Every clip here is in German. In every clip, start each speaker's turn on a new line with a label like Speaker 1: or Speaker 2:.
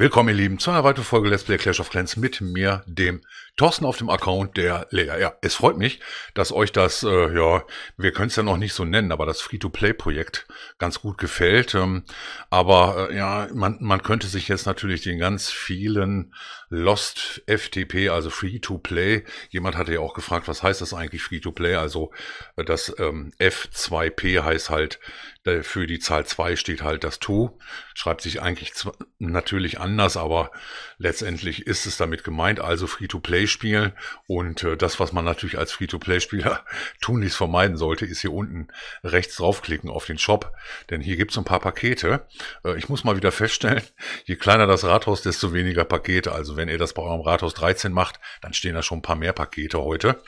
Speaker 1: Willkommen, ihr Lieben, zu einer weiteren Folge Let's Play Clash of Clans mit mir, dem Thorsten auf dem Account der Lea. Ja, es freut mich, dass euch das, äh, ja, wir können es ja noch nicht so nennen, aber das Free-to-Play-Projekt ganz gut gefällt. Ähm, aber äh, ja, man, man könnte sich jetzt natürlich den ganz vielen Lost FTP, also Free-to-Play, jemand hatte ja auch gefragt, was heißt das eigentlich Free-to-Play? Also äh, das ähm, F2P heißt halt, äh, für die Zahl 2 steht halt das To. Schreibt sich eigentlich natürlich anders, aber letztendlich ist es damit gemeint, also Free-to-Play spielen. Und äh, das, was man natürlich als Free-to-Play-Spieler tunlichst vermeiden sollte, ist hier unten rechts draufklicken auf den Shop. Denn hier gibt es ein paar Pakete. Äh, ich muss mal wieder feststellen, je kleiner das Rathaus, desto weniger Pakete. Also wenn ihr das bei eurem Rathaus 13 macht, dann stehen da schon ein paar mehr Pakete heute.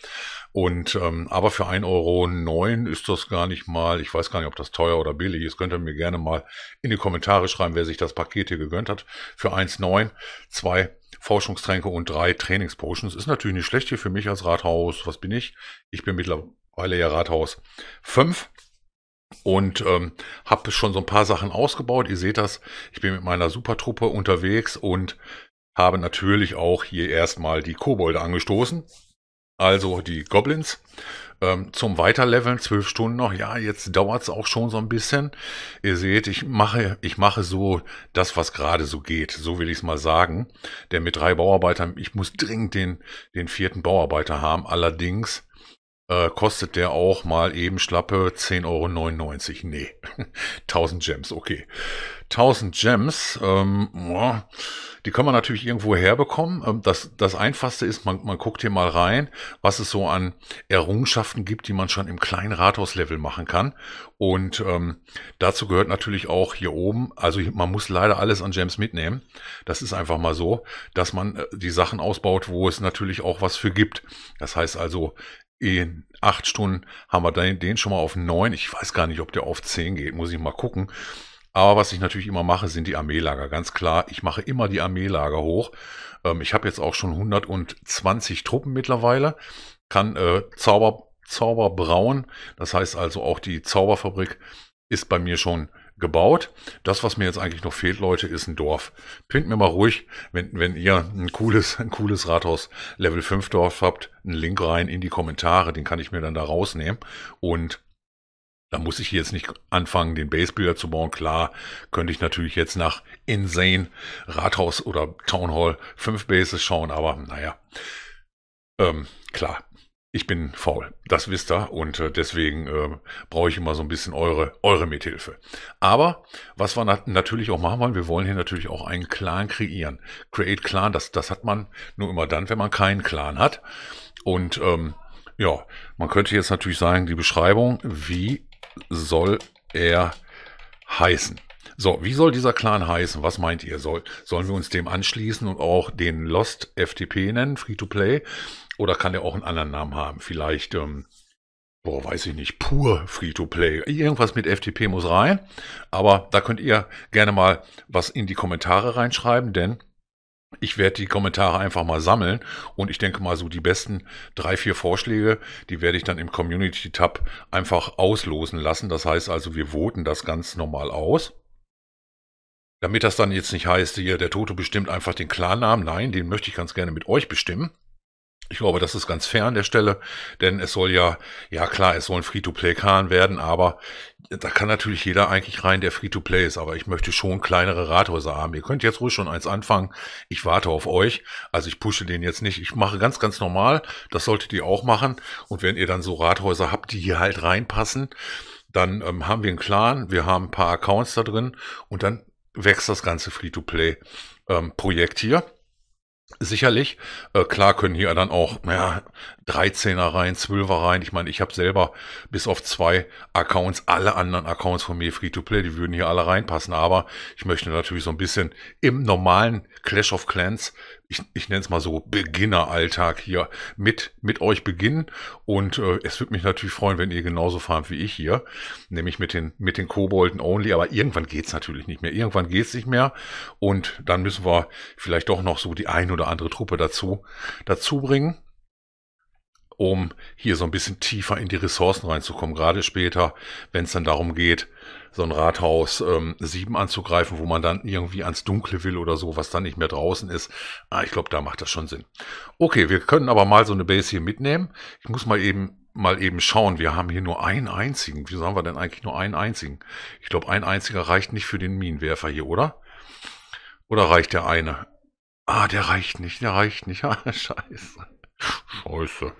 Speaker 1: Und ähm, aber für 1,09 Euro ist das gar nicht mal, ich weiß gar nicht, ob das teuer oder billig ist. Könnt ihr mir gerne mal in die Kommentare schreiben, wer sich das Paket hier gegönnt hat. Für 1,9, zwei Forschungstränke und drei Trainingspotions. Ist natürlich nicht schlecht hier für mich als Rathaus. Was bin ich? Ich bin mittlerweile ja Rathaus 5 und ähm, habe schon so ein paar Sachen ausgebaut. Ihr seht das, ich bin mit meiner Supertruppe unterwegs und habe natürlich auch hier erstmal die Kobolde angestoßen also die Goblins. Ähm, zum Weiterleveln, zwölf Stunden noch. Ja, jetzt dauert's auch schon so ein bisschen. Ihr seht, ich mache, ich mache so das, was gerade so geht. So will ich es mal sagen. Denn mit drei Bauarbeitern, ich muss dringend den, den vierten Bauarbeiter haben. Allerdings äh, kostet der auch mal eben schlappe 10,99 Euro. Nee, 1000 Gems, okay. 1000 Gems, ähm, boah, die kann man natürlich irgendwo herbekommen. Ähm, das, das Einfachste ist, man, man guckt hier mal rein, was es so an Errungenschaften gibt, die man schon im kleinen Rathauslevel machen kann. Und ähm, dazu gehört natürlich auch hier oben, also man muss leider alles an Gems mitnehmen. Das ist einfach mal so, dass man äh, die Sachen ausbaut, wo es natürlich auch was für gibt. Das heißt also, in acht Stunden haben wir den schon mal auf neun. Ich weiß gar nicht, ob der auf zehn geht, muss ich mal gucken. Aber was ich natürlich immer mache, sind die Armeelager. Ganz klar, ich mache immer die Armeelager hoch. Ähm, ich habe jetzt auch schon 120 Truppen mittlerweile. Kann äh, Zauber, Zauber brauen. Das heißt also auch die Zauberfabrik ist bei mir schon gebaut. Das, was mir jetzt eigentlich noch fehlt, Leute, ist ein Dorf. Findet mir mal ruhig, wenn, wenn ihr ein cooles, ein cooles Rathaus Level 5 Dorf habt, einen Link rein in die Kommentare, den kann ich mir dann da rausnehmen. Und da muss ich jetzt nicht anfangen, den Basebuilder zu bauen. Klar, könnte ich natürlich jetzt nach Insane Rathaus oder Town Hall 5 Bases schauen, aber naja. Ähm, klar, ich bin faul, das wisst ihr und äh, deswegen äh, brauche ich immer so ein bisschen eure eure Mithilfe. Aber was wir nat natürlich auch machen wollen, wir wollen hier natürlich auch einen Clan kreieren. Create Clan, das das hat man nur immer dann, wenn man keinen Clan hat. Und ähm, ja, man könnte jetzt natürlich sagen, die Beschreibung, wie soll er heißen? So, wie soll dieser Clan heißen? Was meint ihr? Soll, sollen wir uns dem anschließen und auch den Lost FTP nennen, Free-to-Play? Oder kann der auch einen anderen Namen haben? Vielleicht, ähm, boah, weiß ich nicht, pur Free-to-Play. Irgendwas mit FTP muss rein. Aber da könnt ihr gerne mal was in die Kommentare reinschreiben, denn ich werde die Kommentare einfach mal sammeln und ich denke mal so die besten drei, vier Vorschläge, die werde ich dann im Community-Tab einfach auslosen lassen. Das heißt also, wir voten das ganz normal aus. Damit das dann jetzt nicht heißt, hier, der Toto bestimmt einfach den Klarnamen. Nein, den möchte ich ganz gerne mit euch bestimmen. Ich glaube, das ist ganz fair an der Stelle, denn es soll ja, ja klar, es soll ein Free-to-Play-Kahn werden, aber da kann natürlich jeder eigentlich rein, der Free-to-Play ist, aber ich möchte schon kleinere Rathäuser haben. Ihr könnt jetzt ruhig schon eins anfangen. Ich warte auf euch. Also ich pushe den jetzt nicht. Ich mache ganz, ganz normal. Das solltet ihr auch machen. Und wenn ihr dann so Rathäuser habt, die hier halt reinpassen, dann ähm, haben wir einen Clan, wir haben ein paar Accounts da drin und dann wächst das ganze Free-to-Play-Projekt ähm, hier. Sicherlich, äh, klar können hier dann auch ja, 13er rein, 12er rein. Ich meine, ich habe selber bis auf zwei Accounts, alle anderen Accounts von mir Free-to-Play, die würden hier alle reinpassen. Aber ich möchte natürlich so ein bisschen im normalen Clash of Clans ich, ich nenne es mal so, Beginner-Alltag hier mit, mit euch beginnen. Und äh, es würde mich natürlich freuen, wenn ihr genauso fahrt wie ich hier, nämlich mit den, mit den Kobolden only. Aber irgendwann geht's natürlich nicht mehr. Irgendwann geht's nicht mehr. Und dann müssen wir vielleicht doch noch so die ein oder andere Truppe dazu, dazu bringen um hier so ein bisschen tiefer in die Ressourcen reinzukommen. Gerade später, wenn es dann darum geht, so ein Rathaus ähm, 7 anzugreifen, wo man dann irgendwie ans Dunkle will oder so, was dann nicht mehr draußen ist. Ah, ich glaube, da macht das schon Sinn. Okay, wir können aber mal so eine Base hier mitnehmen. Ich muss mal eben mal eben schauen. Wir haben hier nur einen einzigen. Wieso haben wir denn eigentlich nur einen einzigen? Ich glaube, ein einziger reicht nicht für den Minenwerfer hier, oder? Oder reicht der eine? Ah, der reicht nicht, der reicht nicht. Ah, scheiße. Scheiße.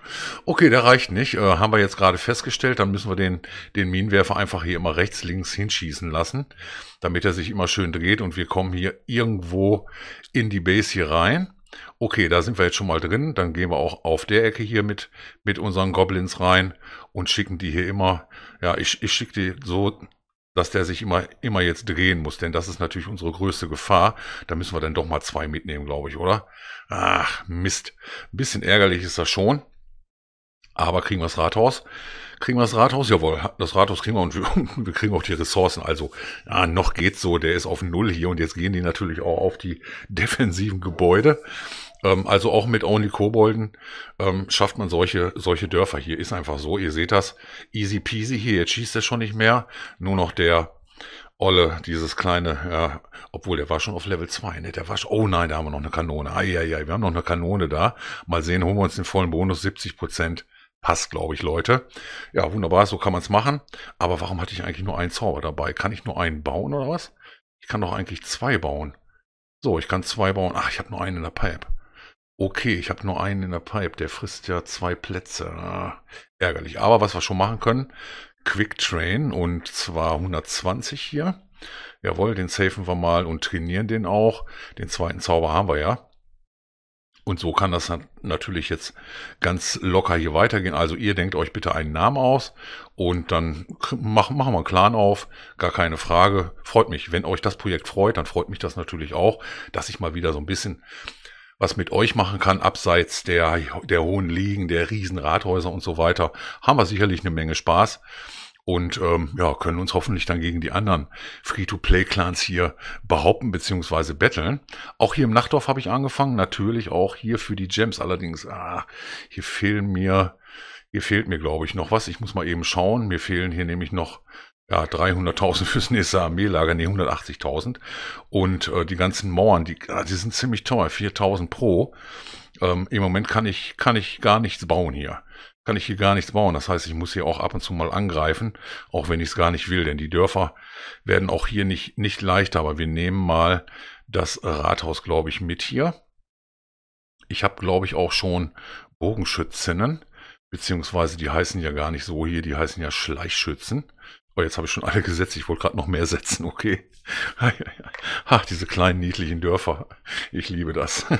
Speaker 1: Okay, der reicht nicht. Äh, haben wir jetzt gerade festgestellt. Dann müssen wir den, den Minenwerfer einfach hier immer rechts, links hinschießen lassen, damit er sich immer schön dreht und wir kommen hier irgendwo in die Base hier rein. Okay, da sind wir jetzt schon mal drin. Dann gehen wir auch auf der Ecke hier mit, mit unseren Goblins rein und schicken die hier immer, ja, ich, ich schicke die so dass der sich immer, immer jetzt drehen muss, denn das ist natürlich unsere größte Gefahr. Da müssen wir dann doch mal zwei mitnehmen, glaube ich, oder? Ach, Mist. Ein bisschen ärgerlich ist das schon. Aber kriegen wir das Rathaus? Kriegen wir das Rathaus? Jawohl, das Rathaus kriegen wir und wir, wir kriegen auch die Ressourcen. Also, ja, noch geht's so. Der ist auf Null hier und jetzt gehen die natürlich auch auf die defensiven Gebäude. Ähm, also auch mit Only Kobolden ähm, schafft man solche, solche Dörfer hier. Ist einfach so. Ihr seht das. Easy peasy hier. Jetzt schießt er schon nicht mehr. Nur noch der Olle, dieses kleine, ja, obwohl der war schon auf Level 2, ne? Der war schon, oh nein, da haben wir noch eine Kanone. Eieiei, wir haben noch eine Kanone da. Mal sehen, holen wir uns den vollen Bonus, 70 Prozent. Passt, glaube ich, Leute. Ja, wunderbar, so kann man es machen. Aber warum hatte ich eigentlich nur einen Zauber dabei? Kann ich nur einen bauen oder was? Ich kann doch eigentlich zwei bauen. So, ich kann zwei bauen. Ach, ich habe nur einen in der Pipe. Okay, ich habe nur einen in der Pipe, der frisst ja zwei Plätze. Ah, ärgerlich. Aber was wir schon machen können, Quick Train und zwar 120 hier. Jawohl, den safen wir mal und trainieren den auch. Den zweiten Zauber haben wir ja. Und so kann das natürlich jetzt ganz locker hier weitergehen. Also ihr denkt euch bitte einen Namen aus und dann machen, wir einen Clan auf. Gar keine Frage. Freut mich. Wenn euch das Projekt freut, dann freut mich das natürlich auch, dass ich mal wieder so ein bisschen was mit euch machen kann, abseits der, der hohen Ligen, der Riesenrathäuser und so weiter, haben wir sicherlich eine Menge Spaß und ähm, ja, können uns hoffentlich dann gegen die anderen Free-to-Play-Clans hier behaupten bzw. betteln. Auch hier im Nachtdorf habe ich angefangen, natürlich auch hier für die Gems. Allerdings, ah, hier fehlen mir, hier fehlt mir, glaube ich, noch was. Ich muss mal eben schauen. Mir fehlen hier nämlich noch ja, 300.000 fürs nächste Armeelager, nee, 180.000. Und äh, die ganzen Mauern, die, ah, die sind ziemlich teuer, 4.000 pro. Ähm, Im Moment kann ich, kann ich gar nichts bauen hier. Kann ich hier gar nichts bauen. Das heißt, ich muss hier auch ab und zu mal angreifen, auch wenn ich es gar nicht will, denn die Dörfer werden auch hier nicht, nicht leichter. Aber wir nehmen mal das Rathaus, glaube ich, mit hier. Ich habe, glaube ich, auch schon Bogenschützinnen, beziehungsweise die heißen ja gar nicht so hier, die heißen ja Schleichschützen. Oh, jetzt habe ich schon alle gesetzt. Ich wollte gerade noch mehr setzen, okay. Ach, diese kleinen niedlichen Dörfer. Ich liebe das.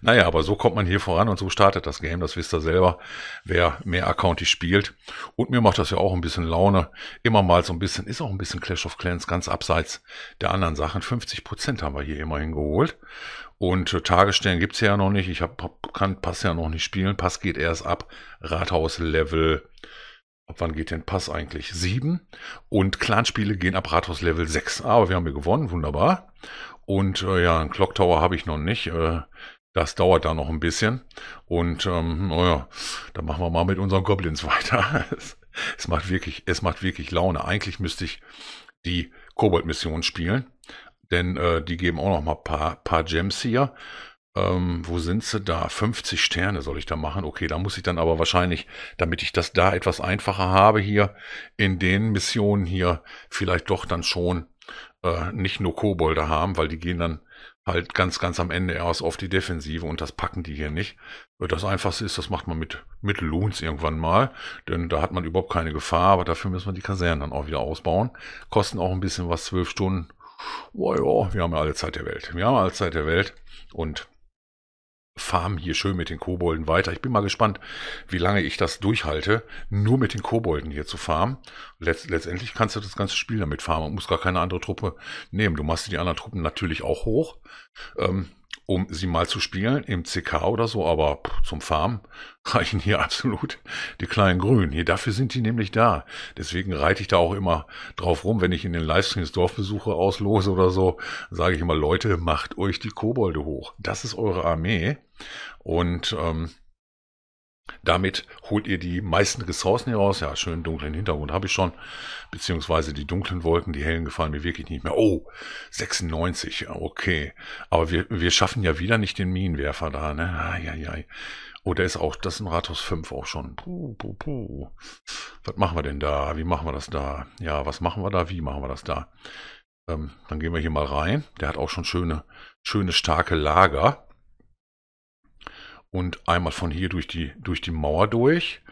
Speaker 1: Naja, aber so kommt man hier voran und so startet das Game, das wisst ihr selber, wer mehr Accounty spielt. Und mir macht das ja auch ein bisschen Laune. Immer mal so ein bisschen, ist auch ein bisschen Clash of Clans, ganz abseits der anderen Sachen. 50% haben wir hier immerhin geholt. Und äh, Tagesstellen gibt's ja noch nicht. Ich hab, kann Pass ja noch nicht spielen. Pass geht erst ab Rathaus Level Ab wann geht denn Pass eigentlich? Sieben. Und Clanspiele gehen ab Rathaus Level 6. Aber wir haben hier gewonnen, wunderbar. Und äh, ja, einen Clock Tower habe ich noch nicht. Äh, das dauert da noch ein bisschen. Und ähm, naja, dann machen wir mal mit unseren Goblins weiter. es, es, macht wirklich, es macht wirklich Laune. Eigentlich müsste ich die Kobold-Mission spielen. Denn äh, die geben auch noch mal paar, paar Gems hier. Ähm, wo sind sie da? 50 Sterne soll ich da machen. Okay, da muss ich dann aber wahrscheinlich, damit ich das da etwas einfacher habe hier, in den Missionen hier vielleicht doch dann schon äh, nicht nur Kobolde haben, weil die gehen dann halt ganz, ganz am Ende erst auf die Defensive und das packen die hier nicht. Das Einfachste ist, das macht man mit, mit Loons irgendwann mal, denn da hat man überhaupt keine Gefahr, aber dafür müssen wir die Kasernen dann auch wieder ausbauen. Kosten auch ein bisschen was, zwölf Stunden. Oh ja, wir haben ja alle Zeit der Welt. Wir haben alle Zeit der Welt und farm hier schön mit den Kobolden weiter. Ich bin mal gespannt, wie lange ich das durchhalte, nur mit den Kobolden hier zu farmen. Letzt, letztendlich kannst du das ganze Spiel damit farmen und musst gar keine andere Truppe nehmen. Du machst die anderen Truppen natürlich auch hoch. Ähm, um sie mal zu spielen im CK oder so, aber zum Farmen reichen hier absolut die kleinen Grünen. Hier, dafür sind die nämlich da. Deswegen reite ich da auch immer drauf rum, wenn ich in den Livestreams Dorfbesuche auslose oder so, sage ich immer, Leute, macht euch die Kobolde hoch. Das ist eure Armee. Und ähm, Damit holt ihr die meisten Ressourcen hier raus. Ja, schönen dunklen Hintergrund habe ich schon. Beziehungsweise die dunklen Wolken, die hellen gefallen mir wirklich nicht mehr. Oh, 96, okay. Aber wir, wir schaffen ja wieder nicht den Minenwerfer da, ne? Ai, Oh, der ist auch, das ist ein Rathaus 5 auch schon. Puh, puh, puh. Was machen wir denn da? Wie machen wir das da? Ja, was machen wir da? Wie machen wir das da? Ähm, dann gehen wir hier mal rein. Der hat auch schon schöne, schöne starke Lager und einmal von hier durch die, durch die Mauer durch.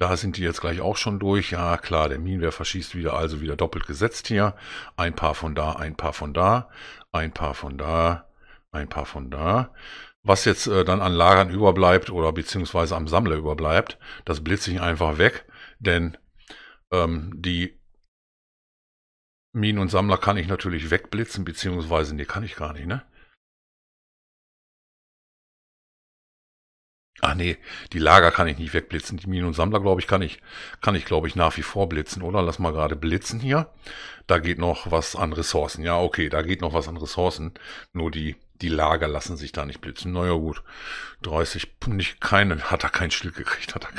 Speaker 1: Da sind die jetzt gleich auch schon durch. Ja, klar, der Minenwerfer schießt wieder, also wieder doppelt gesetzt hier. Ein paar von da, ein paar von da, ein paar von da, ein paar von da. Was jetzt äh, dann an Lagern überbleibt oder beziehungsweise am Sammler überbleibt, das blitze ich einfach weg, denn ähm, die Minen und Sammler kann ich natürlich wegblitzen, beziehungsweise, nee, kann ich gar nicht, ne? Ach nee, die Lager kann ich nicht wegblitzen. Die Minen und Sammler, glaube ich, kann ich, kann ich, glaube ich, nach wie vor blitzen, oder? Lass mal gerade blitzen hier. Da geht noch was an Ressourcen. Ja, okay, da geht noch was an Ressourcen. Nur die die Lager lassen sich da nicht blitzen. Naja gut, 30, nicht keine, hat er kein Schild gekriegt, hat er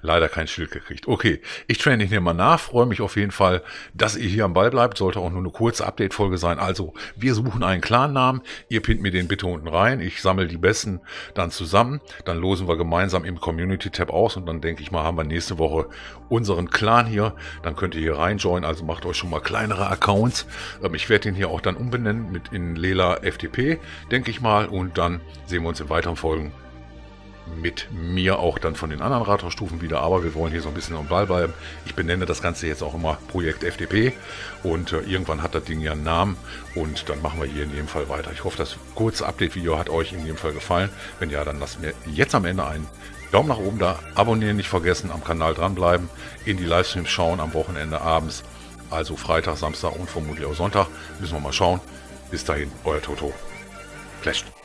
Speaker 1: leider kein Schild gekriegt. Okay, ich traine dich hier mal nach, freue mich auf jeden Fall, dass ihr hier am Ball bleibt, sollte auch nur eine kurze Update-Folge sein. Also, wir suchen einen Clan-Namen, ihr pinnt mir den bitte unten rein, ich sammle die besten dann zusammen, dann losen wir gemeinsam im Community-Tab aus und dann denke ich mal, haben wir nächste Woche unseren Clan hier, dann könnt ihr hier reinjoinen, also macht euch schon mal kleinere Accounts. Ähm, ich werde den hier auch dann umbenennen mit in Lela FTP denke ich mal. Und dann sehen wir uns in weiteren Folgen mit mir auch dann von den anderen Rathausstufen wieder. Aber wir wollen hier so ein bisschen am Ball bleiben. Ich benenne das Ganze jetzt auch immer Projekt FDP. Und äh, irgendwann hat das Ding ja einen Namen. Und dann machen wir hier in jedem Fall weiter. Ich hoffe, das kurze Update-Video hat euch in jedem Fall gefallen. Wenn ja, dann lasst mir jetzt am Ende einen Daumen nach oben da. Abonnieren nicht vergessen, am Kanal dranbleiben. In die Livestreams schauen am Wochenende abends. Also Freitag, Samstag und vermutlich auch Sonntag. Müssen wir mal schauen. Bis dahin, euer Toto. resto.